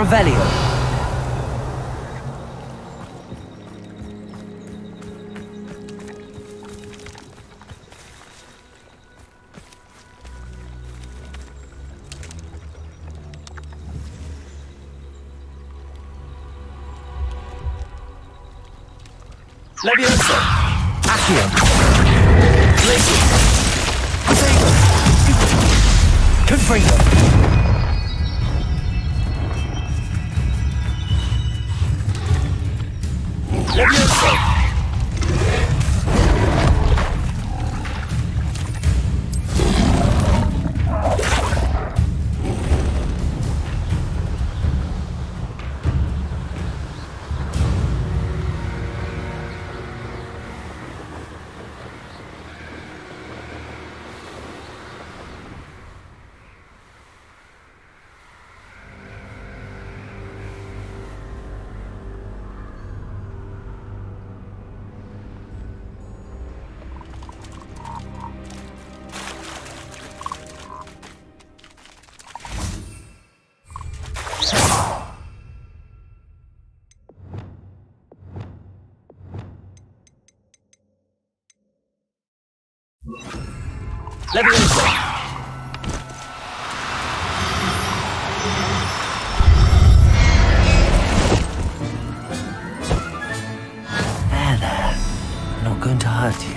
Revelio. Levioso. Accio. Glacius. Poseidon. Confringo. Levioso. There, there. I'm not going to hurt you.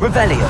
Revelio.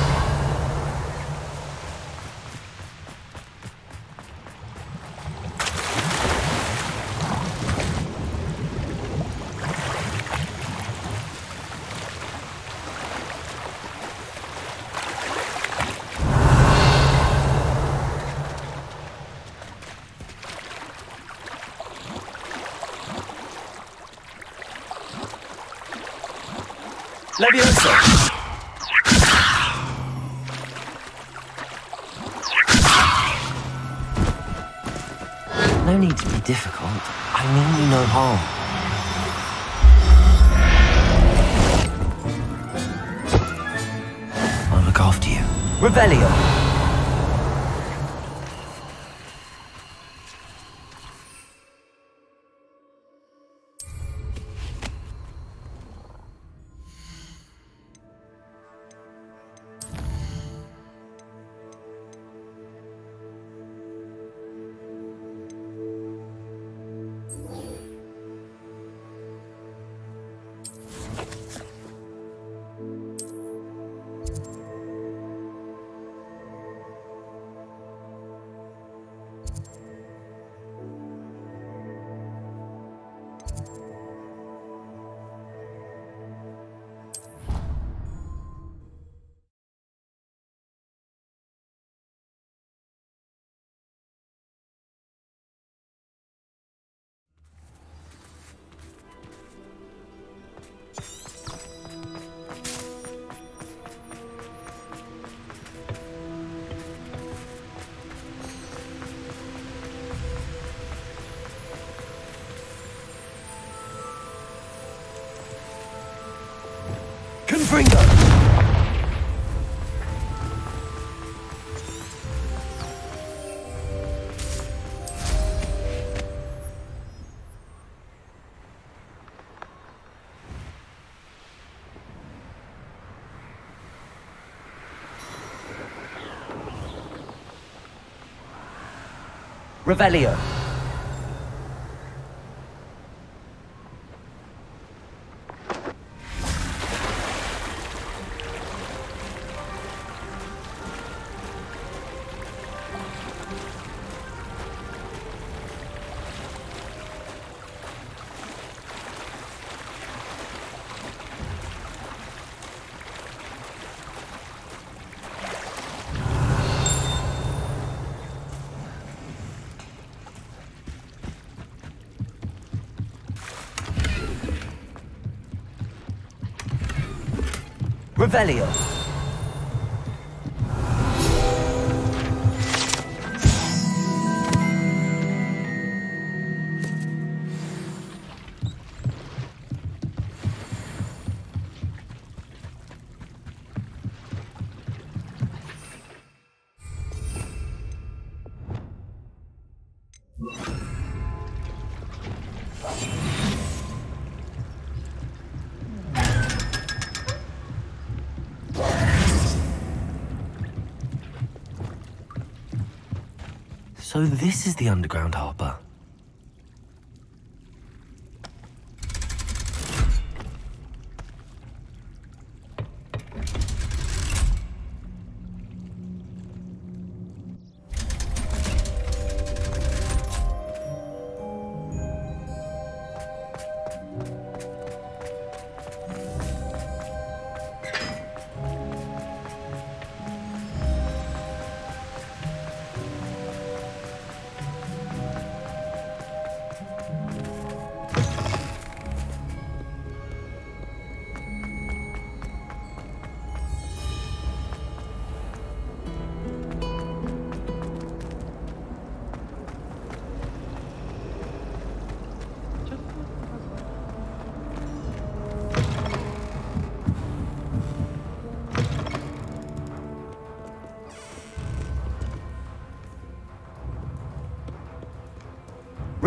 No need to be difficult. I mean you no harm. I'll look after you. Revelio. Revelio. Revelio. So this is the underground harbour.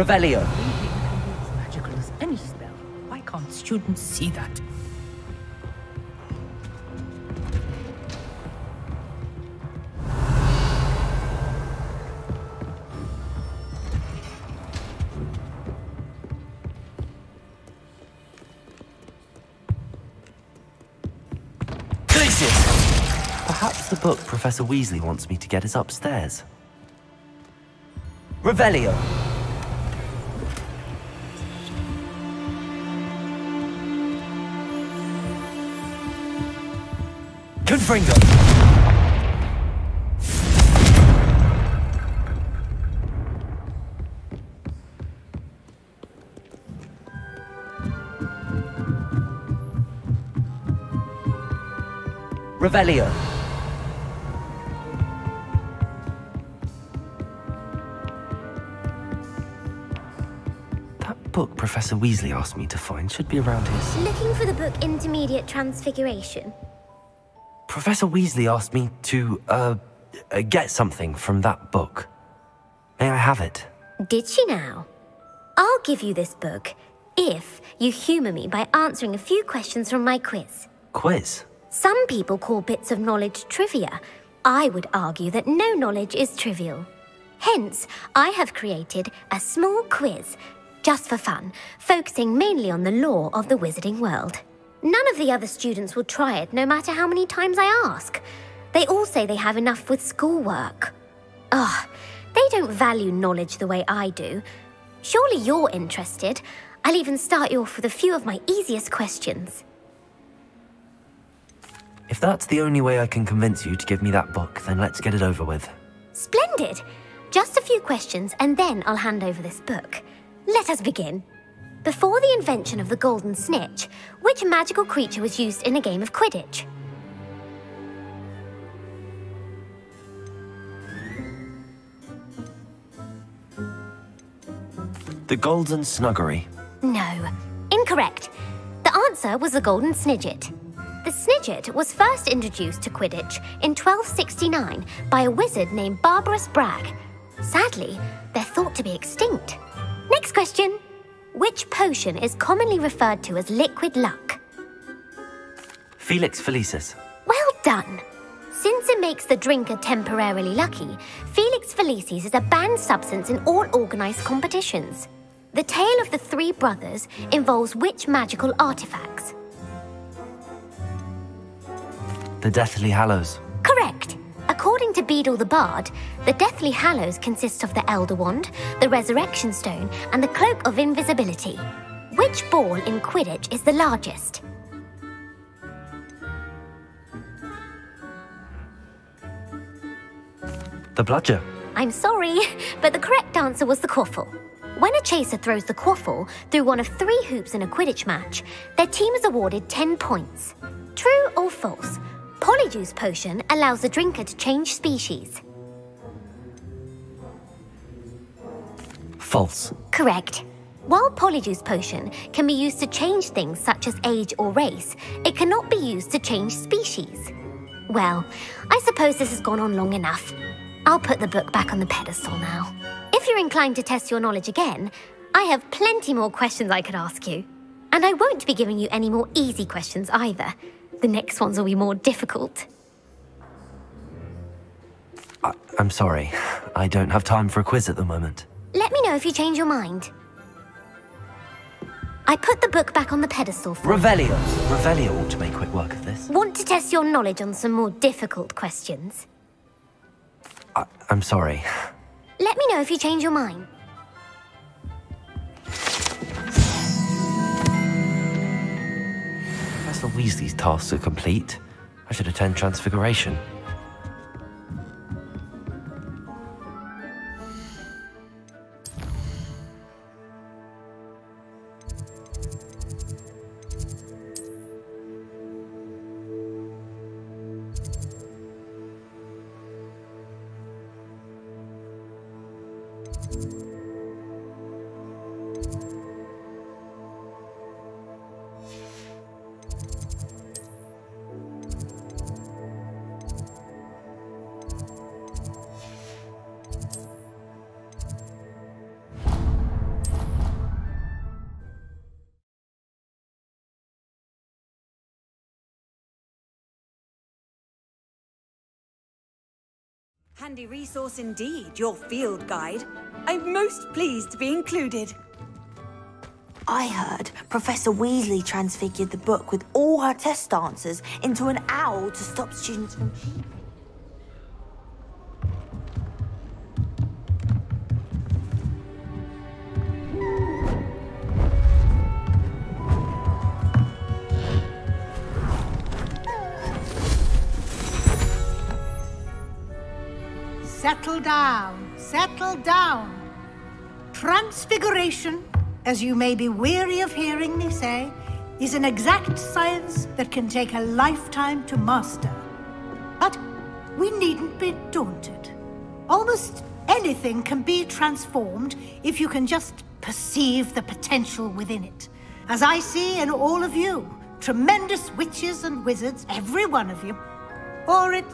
Revelio. Magical as any spell. Why can't students see that? Perhaps the book Professor Weasley wants me to get is upstairs. Revelio. Confringo. Revelio. That book Professor Weasley asked me to find should be around his... Looking for the book Intermediate Transfiguration. Professor Weasley asked me to, uh, uh, get something from that book. May I have it? Did she now? I'll give you this book if you humour me by answering a few questions from my quiz. Quiz? Some people call bits of knowledge trivia. I would argue that no knowledge is trivial. Hence, I have created a small quiz, just for fun, focusing mainly on the lore of the wizarding world. None of the other students will try it, no matter how many times I ask. They all say they have enough with schoolwork. Ugh, they don't value knowledge the way I do. Surely you're interested. I'll even start you off with a few of my easiest questions. If that's the only way I can convince you to give me that book, then let's get it over with. Splendid! Just a few questions, and then I'll hand over this book. Let us begin. Before the invention of the golden snitch, which magical creature was used in a game of Quidditch? The Golden Snuggery. No. Incorrect. The answer was the golden snidget. The snidget was first introduced to Quidditch in 1269 by a wizard named Barberus Bragge. Sadly, they're thought to be extinct. Next question. Which potion is commonly referred to as liquid luck? Felix Felicis. Well done. Since it makes the drinker temporarily lucky, Felix Felicis is a banned substance in all organised competitions. The tale of the three brothers involves which magical artifacts? The Deathly Hallows. Correct. According to Beadle the Bard, the Deathly Hallows consist of the Elder Wand, the Resurrection Stone, and the Cloak of Invisibility. Which ball in Quidditch is the largest? The Bludger. I'm sorry, but the correct answer was the quaffle. When a chaser throws the quaffle through one of three hoops in a Quidditch match, their team is awarded 10 points. True or false? Polyjuice potion allows the drinker to change species. False. Correct. While Polyjuice potion can be used to change things such as age or race, it cannot be used to change species. Well, I suppose this has gone on long enough. I'll put the book back on the pedestal now. If you're inclined to test your knowledge again, I have plenty more questions I could ask you. And I won't be giving you any more easy questions either. The next ones will be more difficult. I I'm sorry. I don't have time for a quiz at the moment. Let me know if you change your mind. I put the book back on the pedestal for you. Revelio. Revelio ought to make quick work of this. Want to test your knowledge on some more difficult questions? I I'm sorry. Let me know if you change your mind. Professor these tasks are complete. I should attend Transfiguration. Handy resource indeed, your field guide. I'm most pleased to be included. I heard Professor Weasley transfigured the book with all her test answers into an owl to stop students from cheating. Settle down, settle down. Transfiguration, as you may be weary of hearing me say, is an exact science that can take a lifetime to master. But we needn't be daunted. Almost anything can be transformed if you can just perceive the potential within it. As I see in all of you, tremendous witches and wizards, every one of you. Or it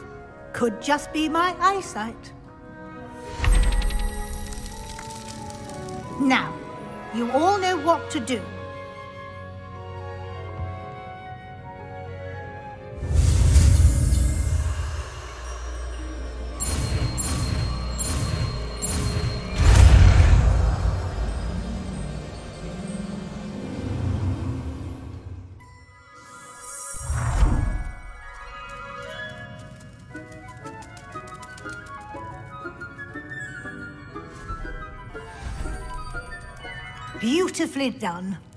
could just be my eyesight. Now, you all know what to do. Beautifully done.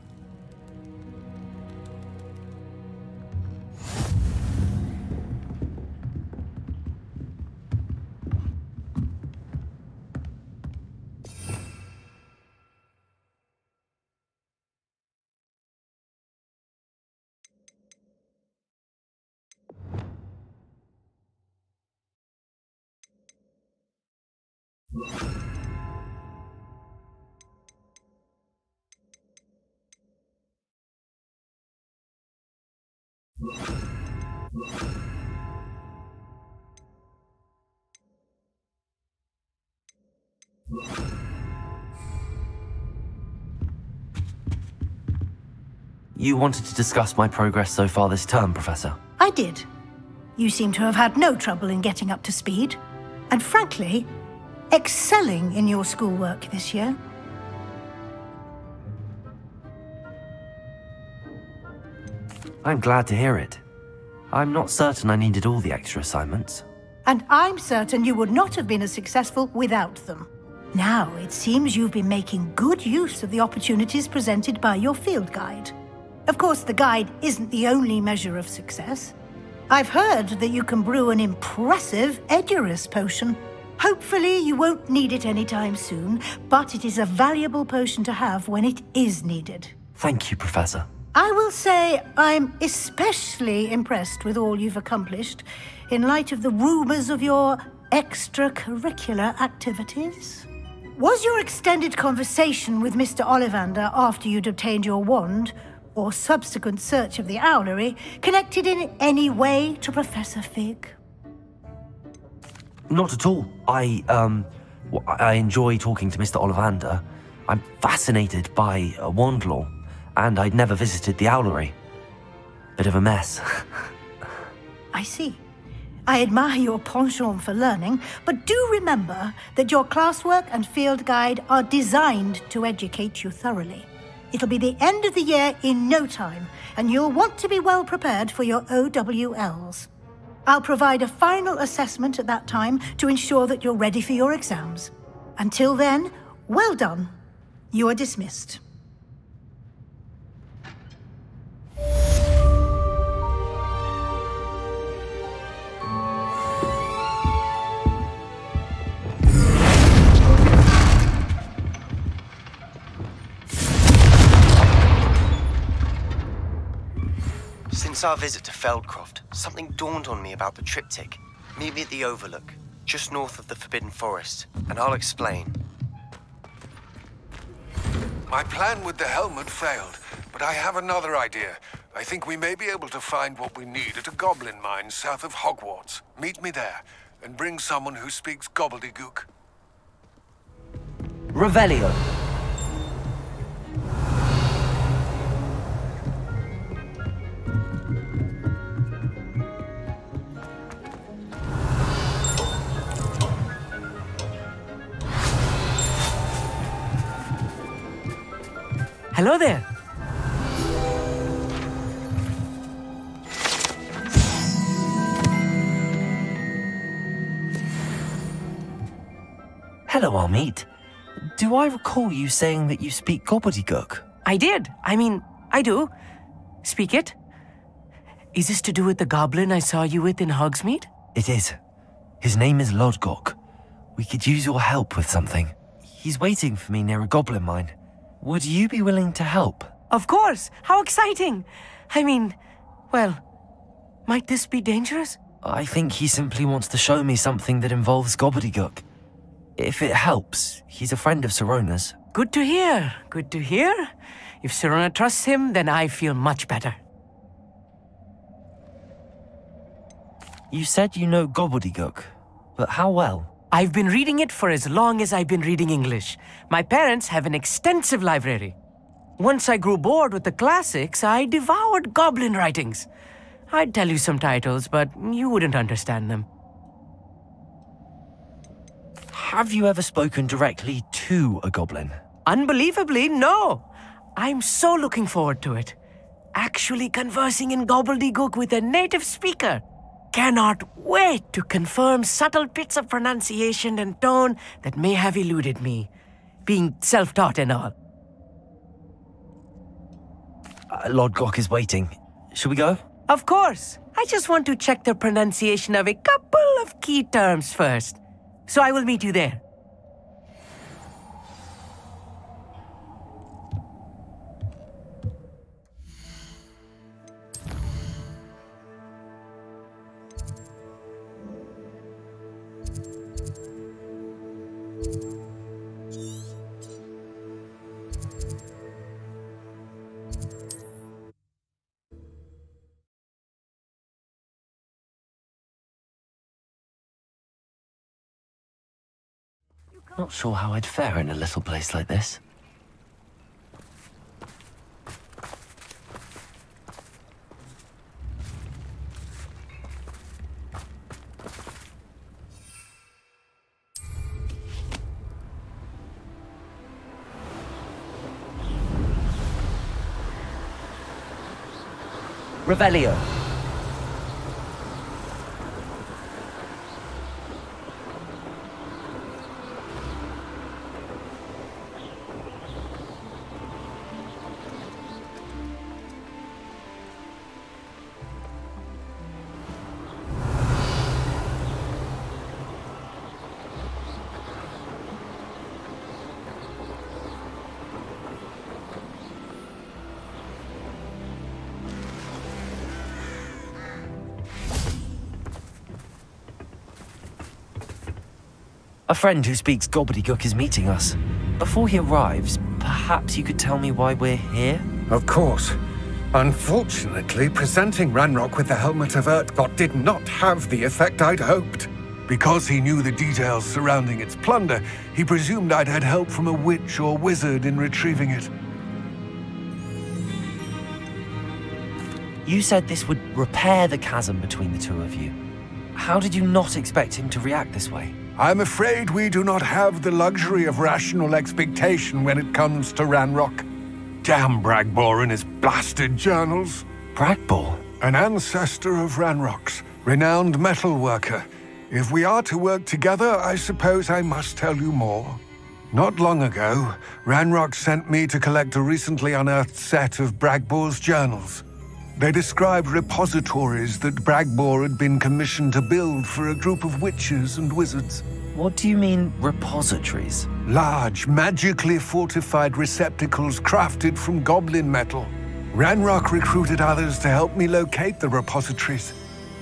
You wanted to discuss my progress so far this term, Professor. I did. You seem to have had no trouble in getting up to speed. And frankly, excelling in your schoolwork this year. I'm glad to hear it. I'm not certain I needed all the extra assignments. And I'm certain you would not have been as successful without them. Now, it seems you've been making good use of the opportunities presented by your field guide. Of course, the guide isn't the only measure of success. I've heard that you can brew an impressive Edurus potion. Hopefully, you won't need it anytime soon, but it is a valuable potion to have when it is needed. Thank you, Professor. I will say I'm especially impressed with all you've accomplished in light of the rumours of your extracurricular activities. Was your extended conversation with Mr. Ollivander after you'd obtained your wand, or subsequent search of the owlery, connected in any way to Professor Fig? Not at all. I, um, I enjoy talking to Mr. Ollivander. I'm fascinated by uh, wandlore, and I'd never visited the owlery. Bit of a mess. I see. I admire your penchant for learning, but do remember that your classwork and field guide are designed to educate you thoroughly. It'll be the end of the year in no time, and you'll want to be well prepared for your OWLs. I'll provide a final assessment at that time to ensure that you're ready for your exams. Until then, well done. You are dismissed. Since our visit to Feldcroft, something dawned on me about the triptych. Meet me at the Overlook, just north of the Forbidden Forest, and I'll explain. My plan with the helmet failed, but I have another idea. I think we may be able to find what we need at a goblin mine south of Hogwarts. Meet me there, and bring someone who speaks gobbledygook. Revelio. Hello there. Hello, Amit. Do I recall you saying that you speak gobbledygook? I did. I mean, I do. Speak it. Is this to do with the goblin I saw you with in Hogsmeade? It is. His name is Lodgok. We could use your help with something. He's waiting for me near a goblin mine. Would you be willing to help? Of course. How exciting. I mean, well, might this be dangerous? I think he simply wants to show me something that involves gobbledygook. If it helps, he's a friend of Sirona's. Good to hear. Good to hear. If Sirona trusts him, then I feel much better. You said you know gobbledygook, but how well? I've been reading it for as long as I've been reading English. My parents have an extensive library. Once I grew bored with the classics, I devoured goblin writings. I'd tell you some titles, but you wouldn't understand them. Have you ever spoken directly to a goblin? Unbelievably, no. I'm so looking forward to it. Actually conversing in gobbledygook with a native speaker. Cannot wait to confirm subtle bits of pronunciation and tone that may have eluded me, being self taught and all. Uh, Lodgok is waiting. Shall we go? Of course. I just want to check the pronunciation of a couple of key terms first. So I will meet you there. Not sure how I'd fare in a little place like this. Revelio. A friend who speaks gobbledygook is meeting us. Before he arrives, perhaps you could tell me why we're here? Of course. Unfortunately, presenting Ranrock with the Helmet of Urtkot did not have the effect I'd hoped. Because he knew the details surrounding its plunder, he presumed I'd had help from a witch or wizard in retrieving it. You said this would repair the chasm between the two of you. How did you not expect him to react this way? I'm afraid we do not have the luxury of rational expectation when it comes to Ranrock. Damn Bragbor and his blasted journals. Bragbor? An ancestor of Ranrock's, renowned metal worker. If we are to work together, I suppose I must tell you more. Not long ago, Ranrock sent me to collect a recently unearthed set of Bragbor's journals. They described repositories that Bragbor had been commissioned to build for a group of witches and wizards. What do you mean, repositories? Large, magically fortified receptacles crafted from goblin metal. Ranrock recruited others to help me locate the repositories.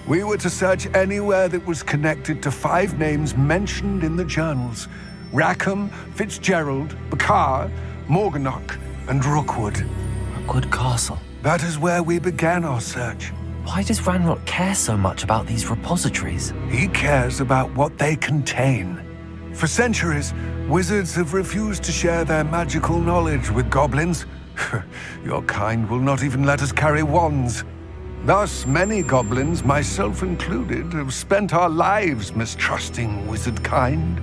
We were to search anywhere that was connected to five names mentioned in the journals. Rackham, Fitzgerald, Bakar, Morganach, and Rookwood. Rookwood Castle. That is where we began our search. Why does Ranrock care so much about these repositories? He cares about what they contain. For centuries, wizards have refused to share their magical knowledge with goblins. Your kind will not even let us carry wands. Thus, many goblins, myself included, have spent our lives mistrusting wizard kind.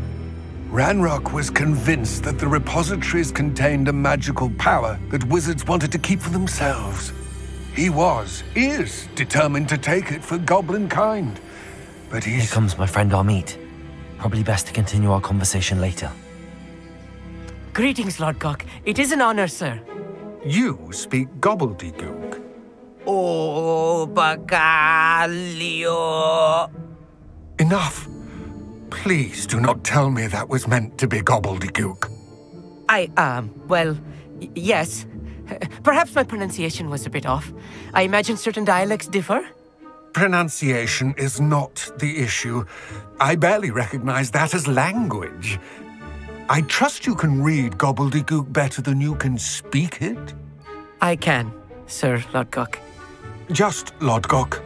Ranrock was convinced that the repositories contained a magical power that wizards wanted to keep for themselves. He was, is, determined to take it for goblin kind. But he's... Here comes my friend Amit. Probably best to continue our conversation later. Greetings, Lodgok. It is an honor, sir. You speak gobbledygook. Oh, Bagalio. Enough. Please do not tell me that was meant to be gobbledygook. I, um, well, yes. Perhaps my pronunciation was a bit off. I imagine certain dialects differ? Pronunciation is not the issue. I barely recognize that as language. I trust you can read gobbledygook better than you can speak it? I can, Sir Lodgok. Just Lodgok.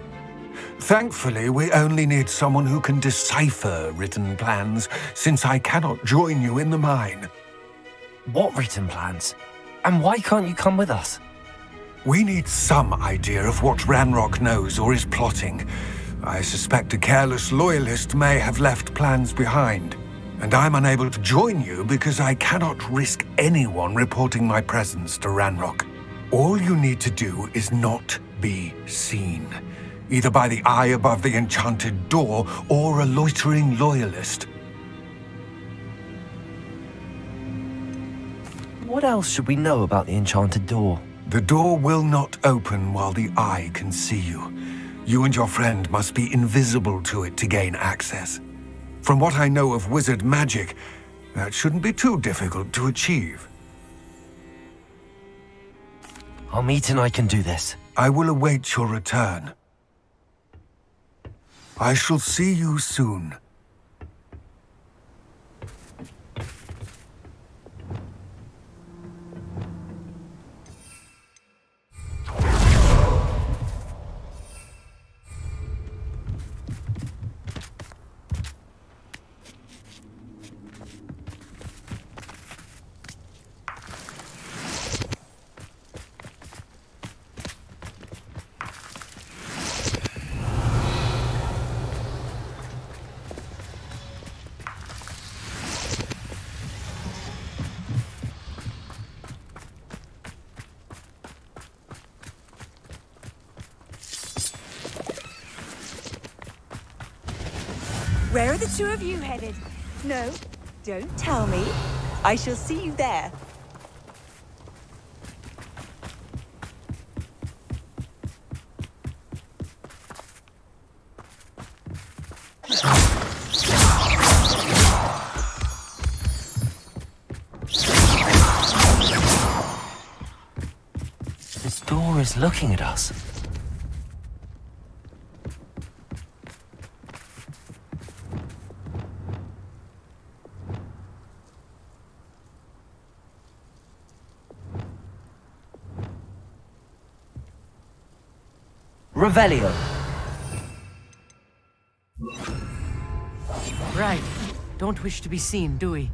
Thankfully, we only need someone who can decipher written plans, since I cannot join you in the mine. What written plans? And why can't you come with us? We need some idea of what Ranrock knows or is plotting. I suspect a careless loyalist may have left plans behind. And I'm unable to join you because I cannot risk anyone reporting my presence to Ranrock. All you need to do is not be seen. Either by the eye above the enchanted door, or a loitering loyalist. What else should we know about the enchanted door? The door will not open while the eye can see you. You and your friend must be invisible to it to gain access. From what I know of wizard magic, that shouldn't be too difficult to achieve. Amit and I can do this. I will await your return. I shall see you soon. Don't tell me. I shall see you there. This door is looking at us. Revelio. Right. Don't wish to be seen, do we?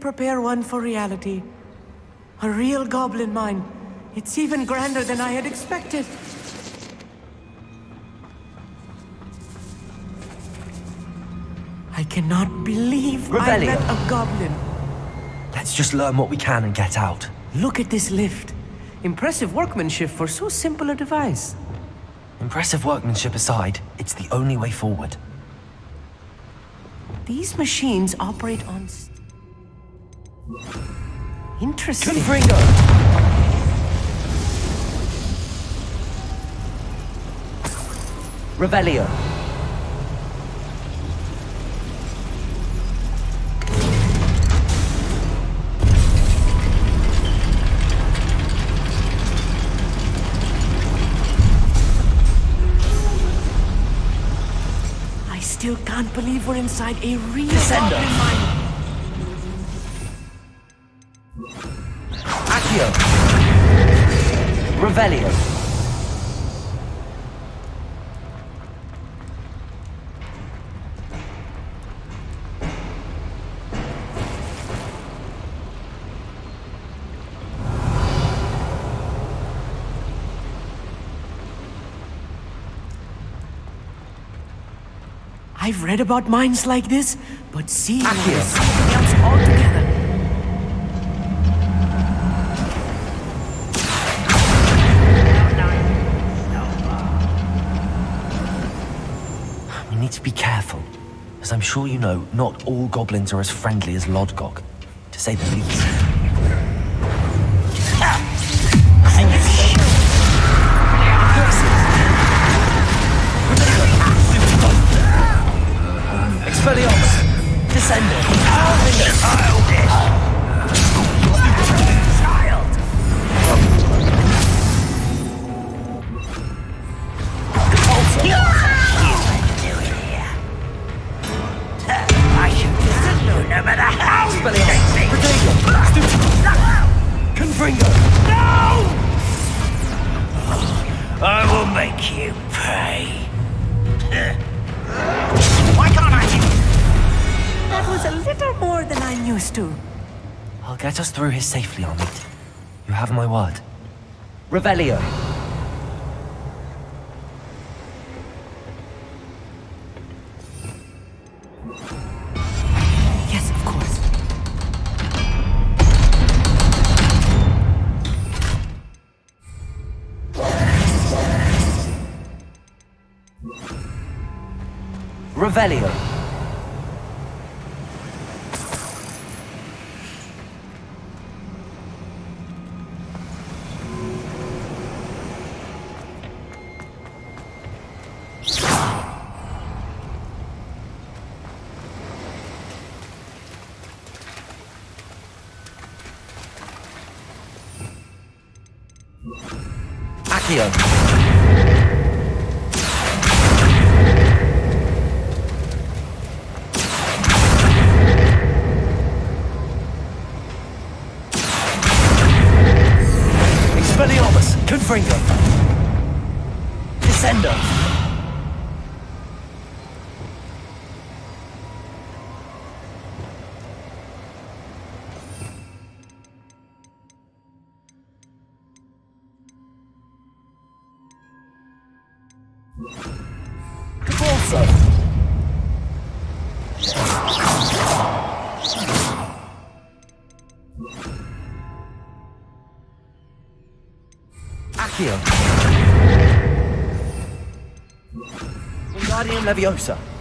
Prepare one for reality. A real goblin mine. It's even grander than I had expected. I cannot believe I Revelio. met a goblin. Let's just learn what we can and get out. Look at this lift. Impressive workmanship for so simple a device. Impressive workmanship aside, it's the only way forward. These machines operate on... st- Interesting. Confringo! Revelio. I still can't believe we're inside a real Descender. Revelio. I've read about mines like this, but seeing one Accio. is something need to be careful. As I'm sure you know, not all goblins are as friendly as Lodgok, to say the least. Confringo! I will make you pay. Why can't I? That was a little more than I'm used to. I'll get us through here safely, Amit. You have my word. Revelio! Revelio! Wingardium Leviosa!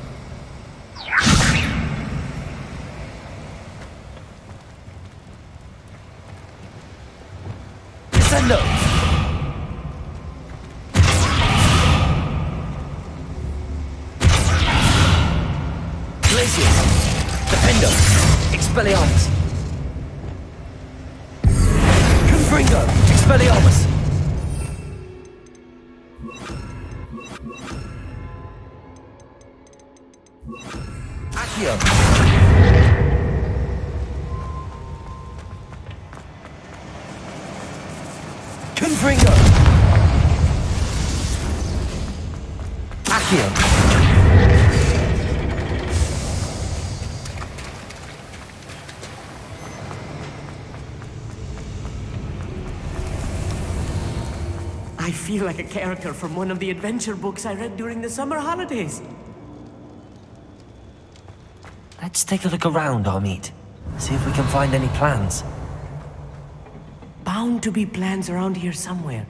Feel like a character from one of the adventure books I read during the summer holidays. Let's take a look around, Amit. See if we can find any plans. Bound to be plans around here somewhere.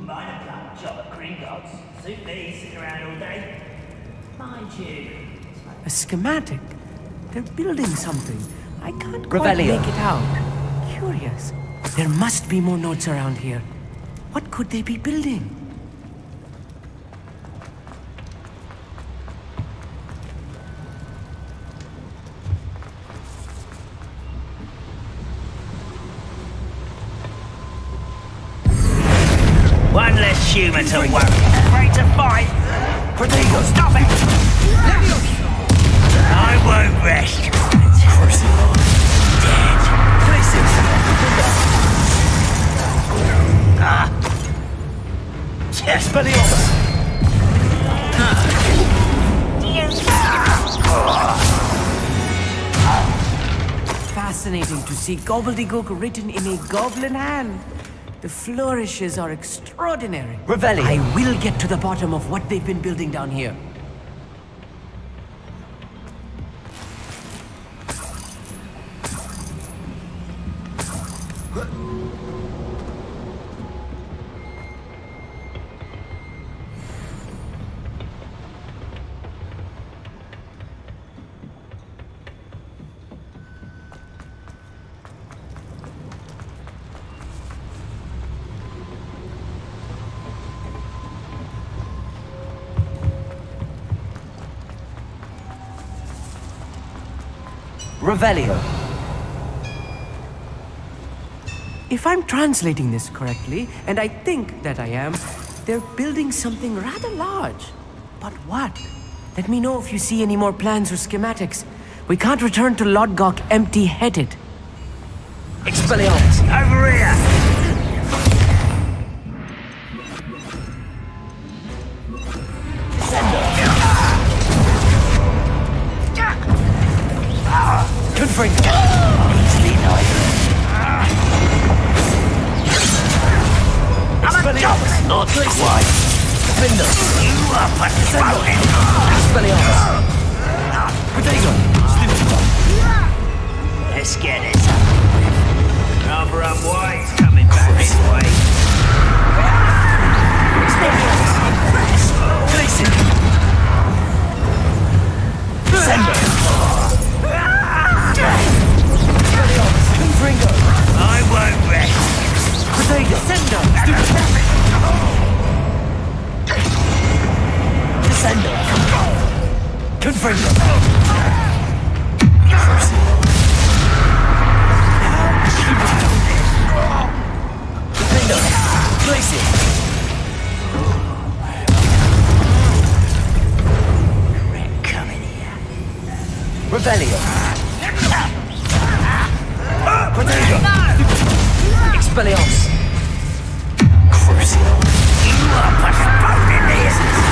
Minor plant job at Gringotts. Suit me sitting around all day. Mind you. A schematic. They're building something. I can't quite Revelio. make it out. Curious. There must be more notes around here. What could they be building? One less human to worry. Afraid to fight. Protego! Stop it! I won't rest. Ah. Expelliarmus! Fascinating to see gobbledygook written in a goblin hand. The flourishes are extraordinary. Revelio. I will get to the bottom of what they've been building down here. Revelio. If I'm translating this correctly, and I think that I am, they're building something rather large. But what? Let me know if you see any more plans or schematics. We can't return to Lodgok empty-headed. Expelliarmus! Over here! Postponing. Expelliarmus! Protego! Let's get this up. Rather unwise coming back this way. Gleason! Sendo! Expelliarmus! Confringo! I won't rest. Gleason! Coming here. Revelio! Protego! Expelliarmus! Crucio! You are postponing this.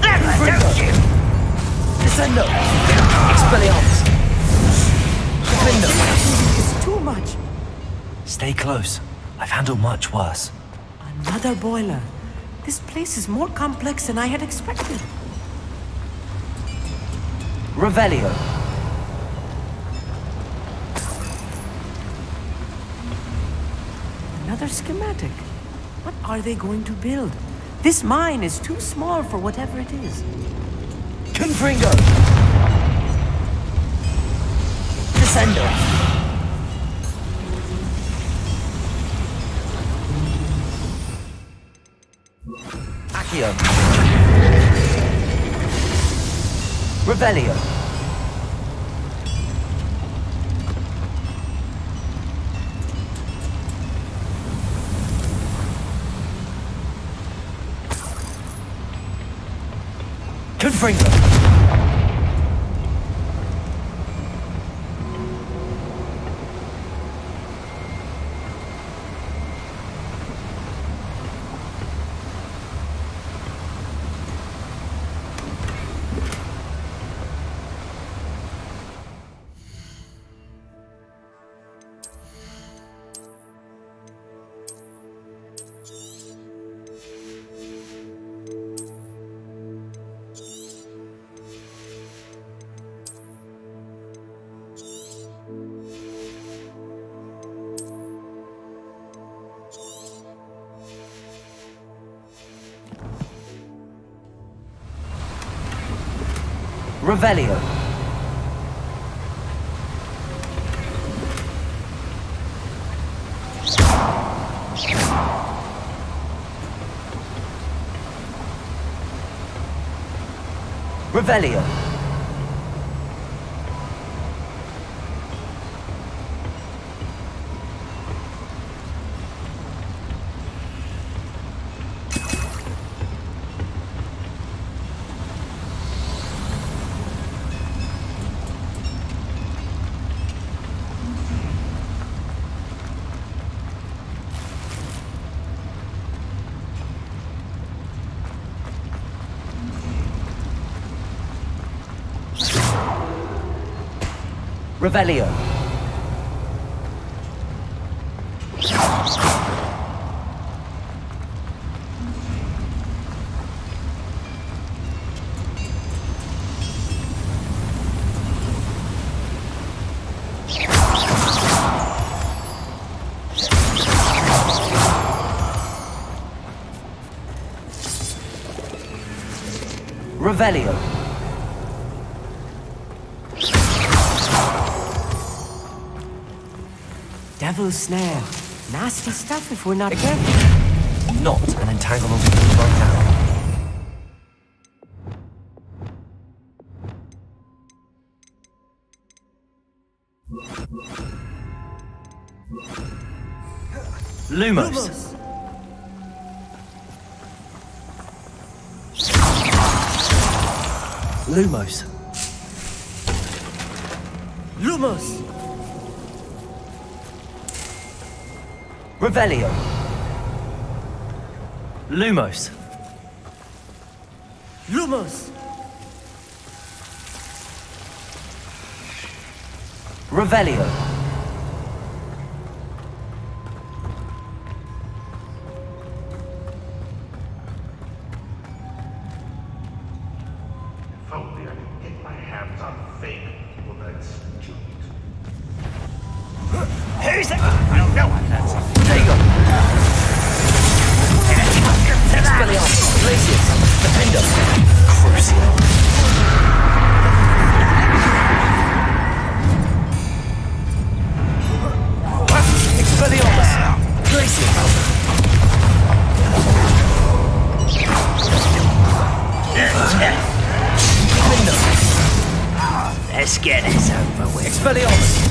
Freezer! Descendo! Expelliarmus! Defendo! It's too much! Stay close. I've handled much worse. Another boiler. This place is more complex than I had expected. Revelio. Another schematic. What are they going to build? This mine is too small for whatever it is. Confringo! Descendo! Accio! Revelio! Confringo! Revelio. Revelio. Revelio. Revelio. Devil's snare. Nasty stuff if we're not careful. Not an entanglement right now. Lumos. Lumos. Lumos! Revelio. Lumos. Lumos! Revelio. If only I could get my hands on fake for that student. Who's that? I don't know that's. There you go. Expelliarmus. Glacius. Defendo. Crucio. Expelliarmus. Glacius. Let's get this over with. Expelliarmus.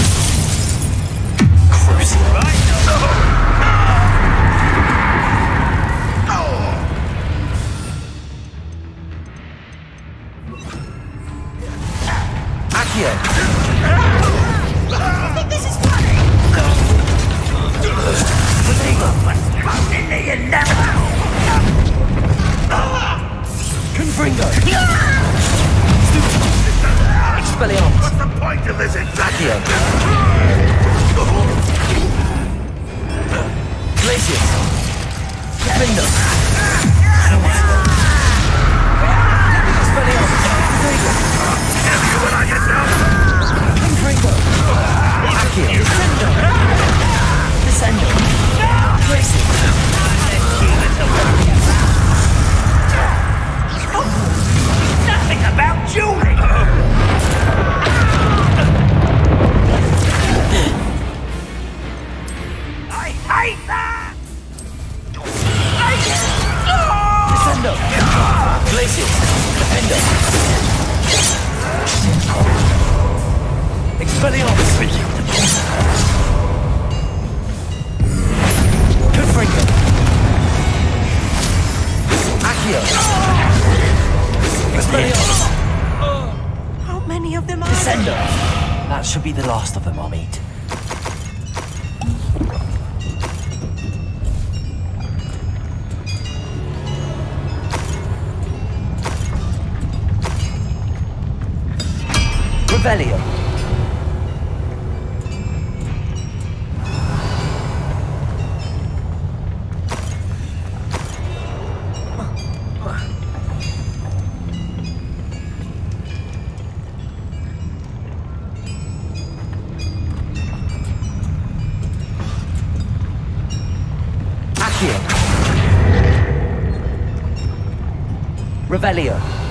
Crucio. Accio. Confringo! Expelliarmus! What's the point of this exactly? Accio! Glacius! Defender! Expelliarmus! Kill you when I get down! Confringo! Accio! Descendo! Glacius! Defender! Expelliarmus! Confringo! Accio! Expelliarmus! How many of them are Descendo! That should be the last of them, I'll Revelio. Revelio.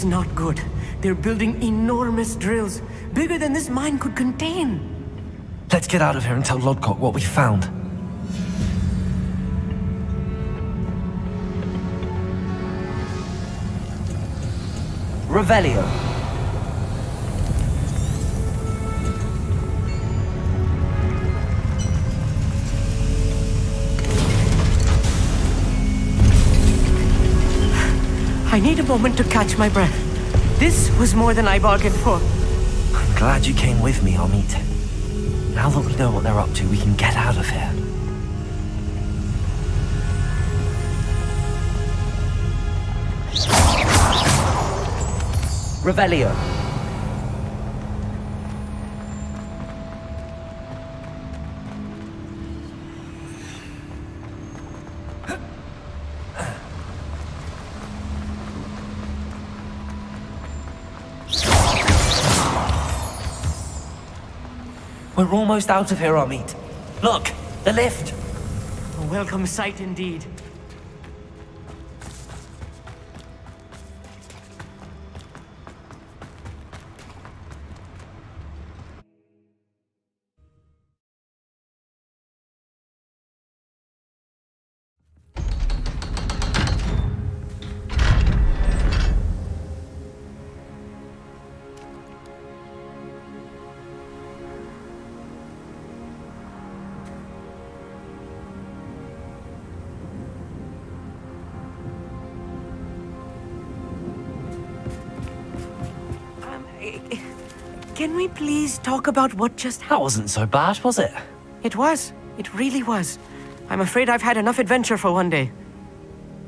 Is not good. They're building enormous drills, bigger than this mine could contain. Let's get out of here and tell Lodgok what we found. Revelio. I need a moment to catch my breath. This was more than I bargained for. I'm glad you came with me, Amit. Now that we know what they're up to, we can get out of here. Revelio. We're almost out of here, Amit. Look, the lift. A welcome sight indeed. Please talk about what just happened? That wasn't so bad, was it? It was. It really was. I'm afraid I've had enough adventure for one day.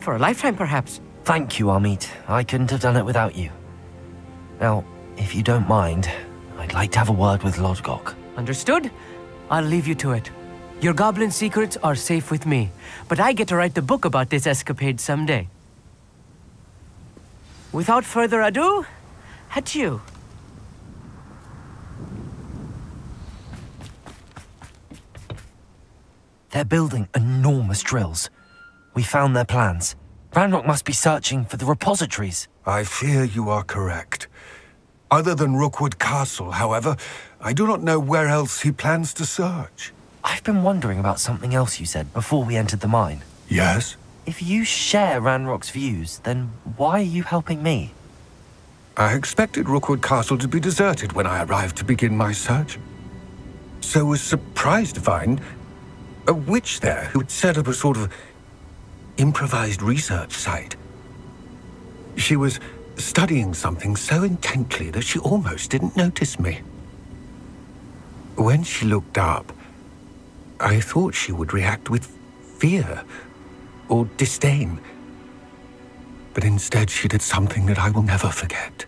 For a lifetime, perhaps. Thank you, Amit. I couldn't have done it without you. Now, if you don't mind, I'd like to have a word with Lodgok. Understood? I'll leave you to it. Your goblin secrets are safe with me, but I get to write the book about this escapade someday. Without further ado, adieu. They're building enormous drills. We found their plans. Ranrock must be searching for the repositories. I fear you are correct. Other than Rookwood Castle, however, I do not know where else he plans to search. I've been wondering about something else you said before we entered the mine. Yes? If you share Ranrock's views, then why are you helping me? I expected Rookwood Castle to be deserted when I arrived to begin my search. So was surprised to find a witch there who had set up a sort of improvised research site. She was studying something so intently that she almost didn't notice me. When she looked up, I thought she would react with fear or disdain. But instead, she did something that I will never forget.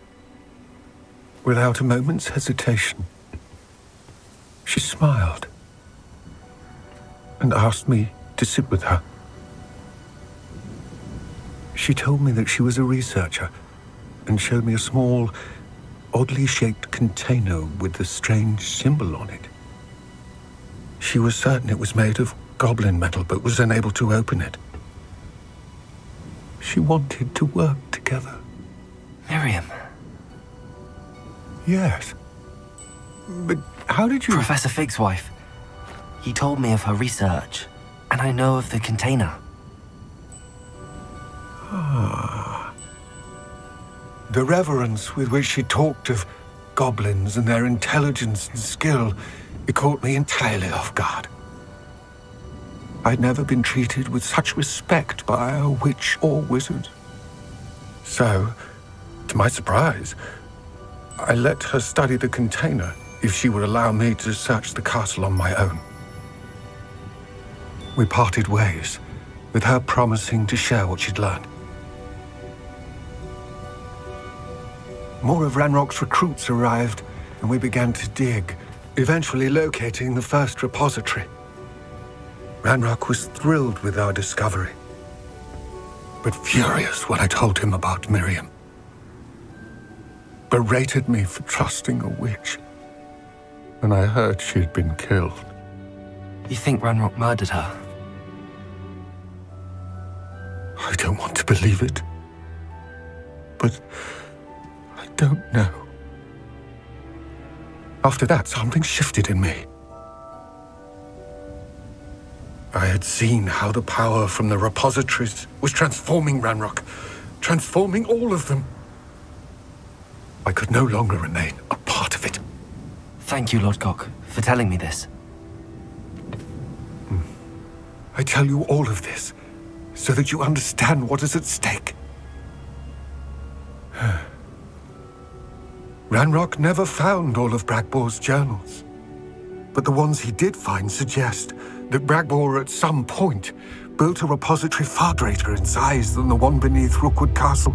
Without a moment's hesitation, she smiled and asked me to sit with her. She told me that she was a researcher and showed me a small, oddly shaped container with a strange symbol on it. She was certain it was made of goblin metal, but was unable to open it. She wanted to work together. Miriam. Yes. But how did you... Professor Fig's wife. He told me of her research, and I know of the container. Ah. The reverence with which she talked of goblins and their intelligence and skill, it caught me entirely off guard. I'd never been treated with such respect by a witch or wizard. So, to my surprise, I let her study the container if she would allow me to search the castle on my own. We parted ways, with her promising to share what she'd learned. More of Ranrock's recruits arrived, and we began to dig, eventually locating the first repository. Ranrock was thrilled with our discovery, but furious when I told him about Miriam. Berated me for trusting a witch, and I heard she'd been killed. You think Ranrock murdered her? I don't want to believe it, but I don't know. After that, something shifted in me. I had seen how the power from the repositories was transforming Ranrock, transforming all of them. I could no longer remain a part of it. Thank you, Lord Lodgok, for telling me this. Hmm. I tell you all of this so that you understand what is at stake. Ranrock never found all of Bragbor's journals. But the ones he did find suggest that Bragbor at some point built a repository far greater in size than the one beneath Rookwood Castle.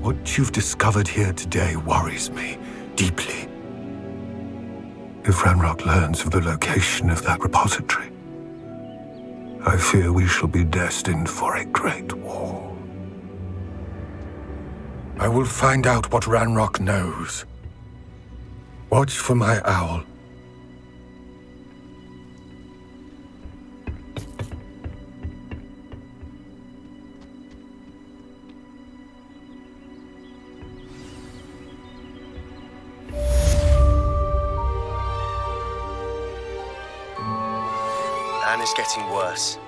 What you've discovered here today worries me deeply. If Ranrock learns of the location of that repository, I fear we shall be destined for a great war. I will find out what Ranrock knows. Watch for my owl. Is getting worse.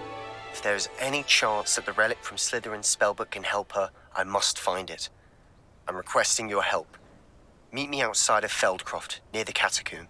If there is any chance that the relic from Slytherin's spellbook can help her, I must find it. I'm requesting your help. Meet me outside of Feldcroft, near the Catacomb.